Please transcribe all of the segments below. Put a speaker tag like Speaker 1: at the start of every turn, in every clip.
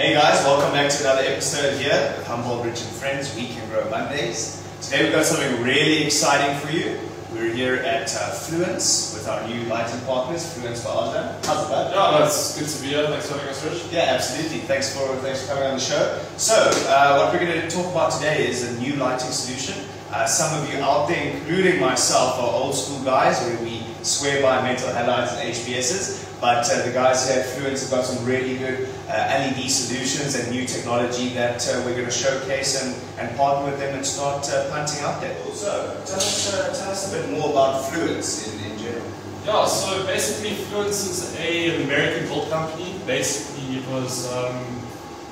Speaker 1: Hey guys, welcome back to another episode here with Humboldt Rich and Friends We Can Grow Mondays. Today we've got something really exciting for you. We're here at uh, Fluence with our new lighting partners, Fluence by Osram. How's it bud?
Speaker 2: Yeah, that's good to be here. Thanks for having us, Rich.
Speaker 1: Yeah, absolutely. Thanks for thanks for coming on the show. So, uh, what we're going to talk about today is a new lighting solution. Uh, some of you out there, including myself, are old school guys where we swear by metal halides and HPSs. But uh, the guys here at Fluence have got some really good uh, LED solutions and new technology that uh, we're going to showcase and, and partner with them and start uh, planting out there. Also, tell us, uh, tell us a bit more about Fluence in, in general.
Speaker 2: Yeah, so basically Fluence is a, an American built company. Basically it was um,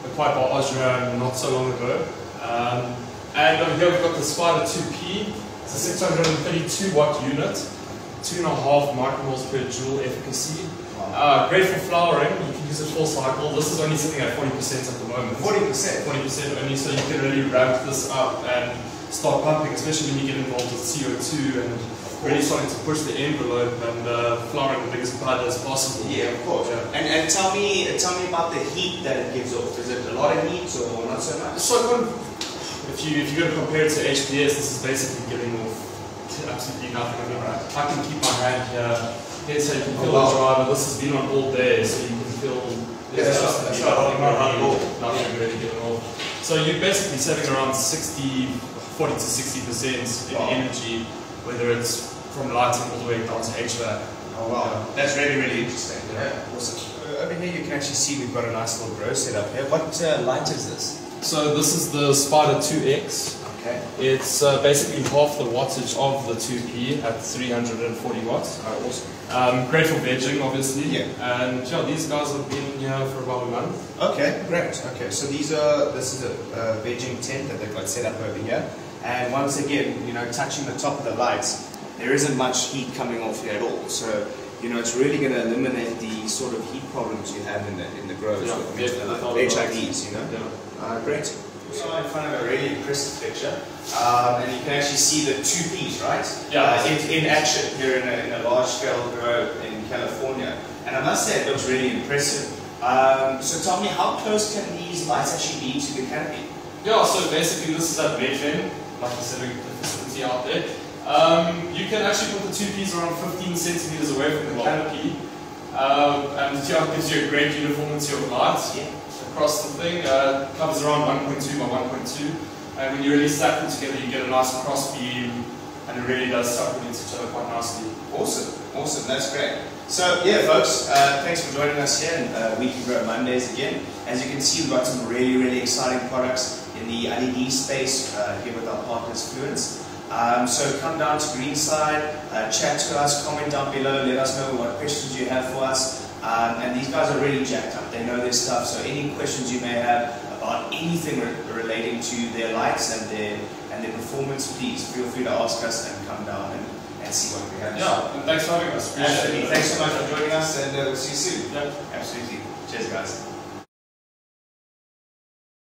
Speaker 2: acquired by Osram not so long ago. Um, and over here we've got the SPYDR 2P. It's a 632 watt unit, 2.5 micromoles per joule efficacy. Uh, great for flowering, you can use it full cycle. This is only sitting at 40% at the moment.
Speaker 1: 40%?
Speaker 2: 40% only, so you can really ramp this up and start pumping, especially when you get involved with CO2 and really starting to push the envelope and uh, flowering the biggest bud as possible.
Speaker 1: Yeah, of course.
Speaker 2: Yeah.
Speaker 1: And, and tell me tell me about the heat that it gives off. Is it a lot of heat or not so much?
Speaker 2: So if you if you're going to compare it to HPS, this is basically giving off absolutely nothing. I can keep my hand here. Here, so you can feel
Speaker 1: Oh, wow.
Speaker 2: the driver. This has been on all day, so you can feel.
Speaker 1: Yeah,
Speaker 2: there's
Speaker 1: that's
Speaker 2: just
Speaker 1: right, that's
Speaker 2: nothing
Speaker 1: right.
Speaker 2: really- nothing really giving off. So you're basically saving around 60, 40 to 60 percent in
Speaker 1: Wow.
Speaker 2: energy, whether it's from lighting all the way down to HVAC.
Speaker 1: Oh wow, that's really really interesting. Yeah, awesome. Uh, over here you can actually see we've got a nice little grow set up here. What uh, light is this?
Speaker 2: So this is the SPYDR 2X.
Speaker 1: Okay.
Speaker 2: It's uh, basically half the wattage of the 2P at 340 watts.
Speaker 1: Oh, awesome.
Speaker 2: Um, great for vegging, obviously.
Speaker 1: Yeah.
Speaker 2: And yeah, these guys have been here for about a month.
Speaker 1: Okay, great. Okay, so these are this is a uh, vegging tent that they've got set up over here, and once again, you know, touching the top of the lights, there isn't much heat coming off here at all. So you know, it's really going to eliminate the sort of heat problems you have in the in the grows
Speaker 2: Yeah,
Speaker 1: with,
Speaker 2: yeah,
Speaker 1: with,
Speaker 2: with the
Speaker 1: HIDs. You know.
Speaker 2: Yeah.
Speaker 1: Uh, great. So I'm in front of a really impressive picture, um, and you can actually see the two P's, right?
Speaker 2: Yeah.
Speaker 1: Uh, in, in action here in a, in a large-scale grow in California, and I must say it looks really impressive. Um, so tell me, how close can these lights actually be to the canopy?
Speaker 2: Yeah, so basically this is at vegging, like I said, the facility out there. Um, you can actually put the two Ps around 15 centimeters away from the canopy. Um, and yeah, it gives you a great uniformity of light.
Speaker 1: Yeah.
Speaker 2: Across the thing. Uh, covers around 1.2 by 1.2. And when you really stack them together, you get a nice cross beam, and it really does supplement each other quite nicely.
Speaker 1: Awesome, awesome, that's great. So yeah, folks, uh, thanks for joining us here in uh, We Can Grow Mondays again. As you can see, we've got some really, really exciting products in the LED space uh, here with our partners Fluence. Um, so come down to Greenside, uh, chat to us, comment down below, let us know what questions you have for us. Um, and these guys are really jacked up, they know their stuff, so any questions you may have about anything re- relating to their lights and their, and their performance, please feel free to ask us and come down and, and see what we have.
Speaker 2: Yeah, and thanks for having us. Appreciate
Speaker 1: Absolutely.
Speaker 2: it.
Speaker 1: Thanks so much for joining us and uh, we'll see you soon.
Speaker 2: Yeah.
Speaker 1: Absolutely. Cheers, guys.